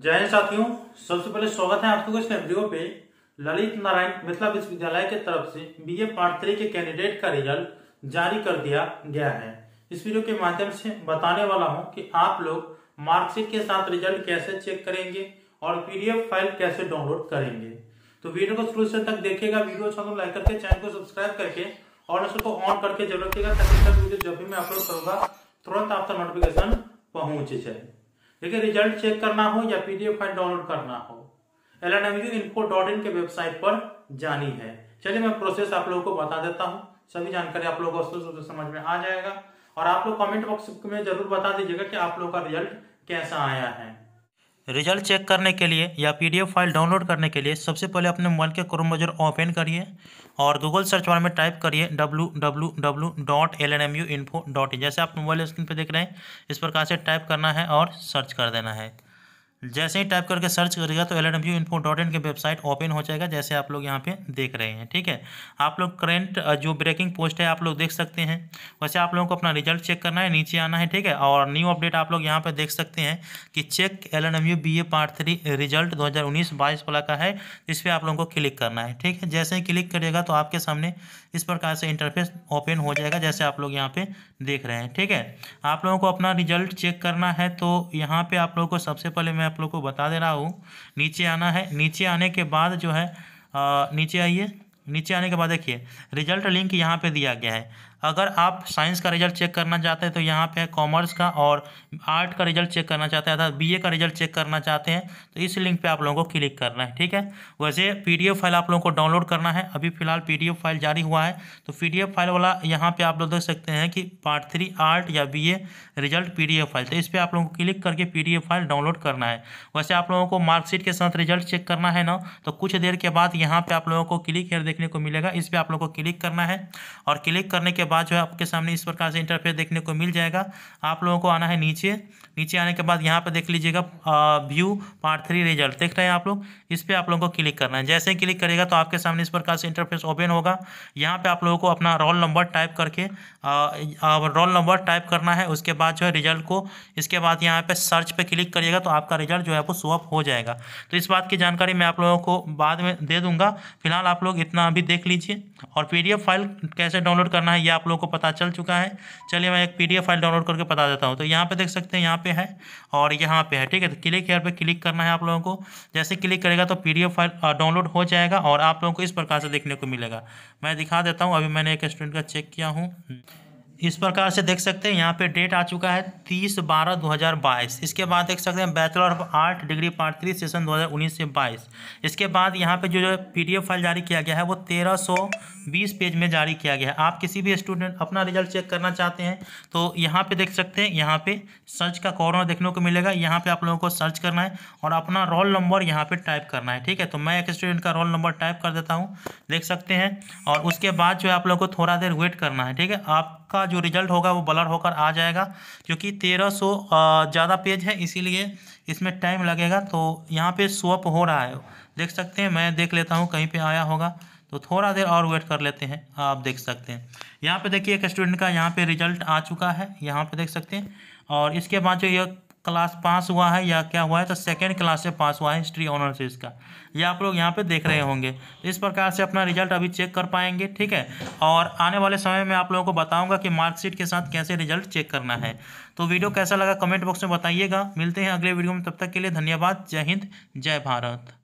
जय हिंद साथियों, सबसे पहले स्वागत है आप लोगों इस वीडियो पे। ललित नारायण मिथिला विश्वविद्यालय के तरफ़ से बीए पार्ट थ्री के कैंडिडेट का रिज़ल्ट जारी कर दिया गया है। इस वीडियो के माध्यम से बताने वाला हूँ कि आप लोग मार्कशीट के साथ रिज़ल्ट कैसे चेक करेंगे और पीडीएफ फ़ाइल कैसे डाउनलोड करेंगे। तो वीडियो को शुरू से तक देखेगा वीडियो अच्छा तो लाइक करके, चैनल को सब्सक्राइब करके और उसको ऑन करके ताकि वीडियो जब भी मैं अपलोड करूँगा, तुरंत आपका नोटिफिकेशन पहुँच जाए। देखिए रिज़ल्ट चेक करना हो या पीडीएफ फ़ाइल डाउनलोड करना हो L U info dot in के वेबसाइट पर जानी है। चलिए मैं प्रोसेस आप लोगों को बता देता हूँ। सभी जानकारी आप लोगों को समझ में आ जाएगा। और आप लोग कमेंट बॉक्स में ज़रूर बता दीजिएगा कि आप लोगों का रिज़ल्ट कैसा आया है। रिज़ल्ट चेक करने के लिए या पीडीएफ फ़ाइल डाउनलोड करने के लिए सबसे पहले अपने मोबाइल के क्रोम ब्राउज़र ओपन करिए और गूगल सर्च बार में टाइप करिए W W W dot L N M U info in जैसे आप मोबाइल स्क्रीन पर देख रहे हैं, इस प्रकार से टाइप करना है और सर्च कर देना है। जैसे ही टाइप करके सर्च करेगा तो L N U info dot in के वेबसाइट ओपन हो जाएगा, जैसे आप लोग यहाँ पे देख रहे हैं, ठीक है? आप लोग करेंट जो ब्रेकिंग पोस्ट है आप लोग देख सकते हैं। वैसे आप लोगों को अपना रिज़ल्ट चेक करना है, नीचे आना है, ठीक है? और न्यू अपडेट आप लोग यहाँ पे देख सकते हैं कि check L N U B A part three result दो हज़ार उन्नीस बाईस वाला का है इस पर आप लोगों को क्लिक करना है, ठीक है? जैसे ही क्लिक करिएगा तो आपके सामने इस प्रकार से इंटरफेस ओपन हो जाएगा, जैसे आप लोग यहाँ पे देख रहे हैं, ठीक है? आप लोगों को अपना रिज़ल्ट चेक करना है तो यहाँ पे आप लोगों को सबसे पहले मैं आप लोग को बता दे रहा हूँ। नीचे आना है। नीचे आने के बाद जो है आ, नीचे आइए। नीचे आने के बाद देखिए रिज़ल्ट लिंक यहाँ पे दिया गया है। अगर आप साइंस का रिज़ल्ट चेक करना चाहते हैं तो यहाँ पे कॉमर्स का और आर्ट का रिज़ल्ट चेक करना चाहते हैं, अर्थात बीए का रिज़ल्ट चेक करना चाहते हैं तो इस लिंक पे आप लोगों को क्लिक करना है, ठीक है? वैसे पीडीएफ फ़ाइल आप लोगों को डाउनलोड करना है, अभी फ़िलहाल पीडीएफ फ़ाइल जारी हुआ है तो पीडीएफ फ़ाइल वाला यहाँ पर आप लोग देख सकते हैं कि पार्ट थ्री आर्ट या बीए रिज़ल्ट पी फ़ाइल तो इस पर आप लोगों को क्लिक करके पीडीएफ फ़ाइल डाउनलोड करना है। वैसे आप लोगों को मार्कशीट के साथ रिज़ल्ट चेक करना है ना तो कुछ देर के बाद यहाँ पर आप लोगों को क्लिक हेयर देखने को मिलेगा, इस पर आप लोगों को क्लिक करना है और क्लिक करने के बाद जो है आपके सामने इस प्रकार से इंटरफेस देखने को मिल जाएगा। आप लोगों को आना है नीचे। नीचे आने के बाद यहाँ पर देख लीजिएगा व्यू पार्ट थ्री रिज़ल्ट देख रहे हैं आप लोग। इस पर आप लोगों को क्लिक करना है। जैसे ही क्लिक करेगा तो आपके सामने इस प्रकार से इंटरफेस ओपन होगा। यहाँ पर आप लोगों को अपना रोल नंबर टाइप करके रोल नंबर टाइप करना है। उसके बाद जो है रिज़ल्ट को, इसके बाद यहाँ पे सर्च पर क्लिक करिएगा तो आपका रिज़ल्ट जो है वो स्वअप हो जाएगा। तो इस बात की जानकारी मैं आप लोगों को बाद में दे दूँगा। फ़िलहाल आप लोग इतना अभी देख लीजिए। और पीडीएफ फ़ाइल कैसे डाउनलोड करना है, ये लोगों को पता चल चुका है। चलिए मैं एक पीडीएफ फ़ाइल डाउनलोड करके बता देता हूँ। तो यहाँ पे देख सकते हैं, यहाँ पे है और यहाँ पे है, ठीक है? तो क्लिक हेयर पर क्लिक करना है आप लोगों को। जैसे क्लिक करेगा तो पीडीएफ फ़ाइल डाउनलोड हो जाएगा और आप लोगों को इस प्रकार से देखने को मिलेगा। मैं दिखा देता हूँ। अभी मैंने एक स्टूडेंट का चेक किया हूँ। इस प्रकार से देख सकते हैं, यहाँ पे डेट आ चुका है तीस बारह दो हज़ार बाईस। इसके बाद देख सकते हैं bachelor of art degree part three session दो हज़ार उन्नीस से बाईस। इसके बाद यहाँ पे जो जो पीडीएफ फ़ाइल जारी किया गया है, वो तेरह सौ बीस पेज में जारी किया गया है। आप किसी भी स्टूडेंट अपना रिज़ल्ट चेक करना चाहते हैं तो यहाँ पर देख सकते हैं, यहाँ पर सर्च का कॉर्नर देखने को मिलेगा। यहाँ पर आप लोगों को सर्च करना है और अपना रोल नंबर यहाँ पर टाइप करना है, ठीक है? तो मैं एक स्टूडेंट का रोल नंबर टाइप कर देता हूँ, देख सकते हैं। और उसके बाद जो है, आप लोगों को थोड़ा देर वेट करना है, ठीक है? आपका जो रिज़ल्ट होगा वो ब्लर होकर आ जाएगा, क्योंकि तेरह सौ ज़्यादा पेज है, इसीलिए इसमें टाइम लगेगा। तो यहाँ पे स्वप हो रहा है। देख सकते हैं, मैं देख लेता हूँ, कहीं पे आया होगा। तो थोड़ा देर और वेट कर लेते हैं, आप देख सकते हैं। यहाँ पे देखिए, एक स्टूडेंट का यहाँ पे रिज़ल्ट आ चुका है। यहाँ पे देख सकते हैं। और इसके बाद जो ये क्लास पास हुआ है या क्या हुआ है? तो सेकेंड क्लास से पास हुआ है हिस्ट्री ऑनर से इसका। ये आप लोग यहाँ पे देख रहे होंगे। इस प्रकार से अपना रिज़ल्ट अभी चेक कर पाएँगे, ठीक है? और आने वाले समय में आप लोगों को बताऊँगा कि मार्कशीट के साथ कैसे रिज़ल्ट चेक करना है। तो वीडियो कैसा लगा कमेंट बॉक्स में बताइएगा। मिलते हैं अगले वीडियो में, तब तक के लिए धन्यवाद। जय हिंद, जय भारत।